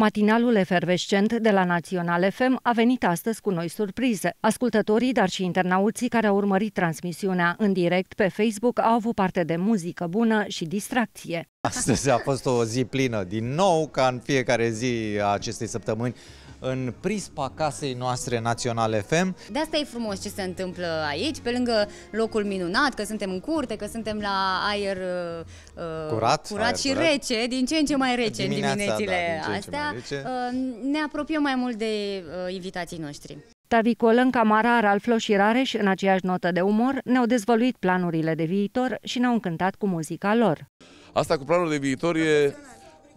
Matinalul efervescent de la Național FM a venit astăzi cu noi surprize. Ascultătorii, dar și internauții care au urmărit transmisiunea în direct pe Facebook au avut parte de muzică bună și distracție. Astăzi a fost o zi plină, din nou, ca în fiecare zi a acestei săptămâni, în prispa casei noastre Național FM. De asta e frumos ce se întâmplă aici, pe lângă locul minunat, că suntem în curte, că suntem la aer uh, Curat, curat aer și curat. rece, din ce în ce mai rece Dimineața, în diminețile da, din ce în ce astea. mai rece. Uh, ne apropiem mai mult de uh, invitații noștri. Tavicolân, Camara, Ralflo și Rareș, în aceeași notă de umor, ne-au dezvăluit planurile de viitor și ne-au încântat cu muzica lor. Asta cu planul de viitor e...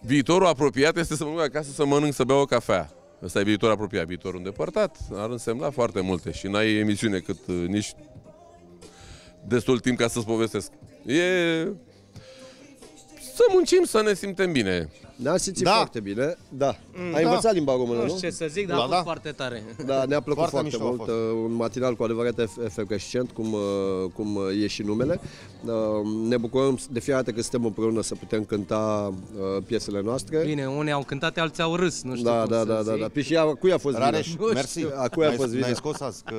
Viitorul apropiat este să mă duc acasă să mănânc, să beau o cafea. Ăsta e viitorul apropiat. Viitorul îndepărtat ar însemna foarte multe și n-ai emisiune cât uh, nici destul timp ca să-ți povestesc. E să muncim, să ne simtem bine. Ne-am simțit Da. foarte bine, da. Mm, Ai da. învățat limba română, Nu nu? știu ce să zic, dar Da, a fost da. foarte tare. Da, ne-a plăcut Foarte foarte, mișto a mult. fost. uh, Un matinal cu adevărat ef- efervescent, cum, uh, cum uh, e și numele. Uh, Ne bucurăm de fiecare dată că suntem împreună să putem cânta uh, piesele noastre. Bine, unii au cântat, alții au râs, nu știu Da, cum da, să da, da, zic. da. Păi și ea, cui a fost vina? Rareș, mersi. A cui a Ne-ai- fost vina? Ne-ai scos azi că...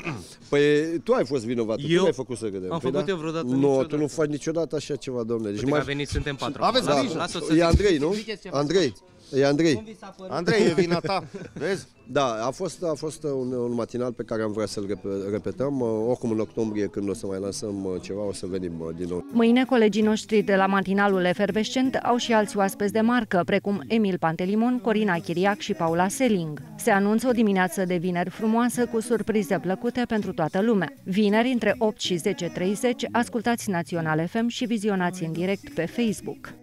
Păi tu ai fost vinovat, tu Eu? l-ai făcut să râdem. Am Păi făcut da? eu vreodată? Nu, Niciodată. tu nu faci niciodată așa ceva, domnule. Deci Uite că mai... a venit, suntem patru. Aveți Lasă- grijă. lasă-o să E zic. Andrei, nu? Ziceți ce Andrei. E Andrei. Andrei, e vina ta. Vezi? Da, a fost, a fost un, un matinal pe care am vrea să-l rep- repetăm. Uh, Oricum în octombrie, când o să mai lansăm uh, ceva, o să venim uh, din nou. Mâine, colegii noștri de la matinalul efervescent au și alți oaspeți de marcă, precum Emil Pantelimon, Corina Chiriac și Paula Seling. Se anunță o dimineață de vineri frumoasă cu surprize plăcute pentru toată lumea. Vineri, între 8 și 10.30, ascultați Național FM și vizionați în direct pe Facebook.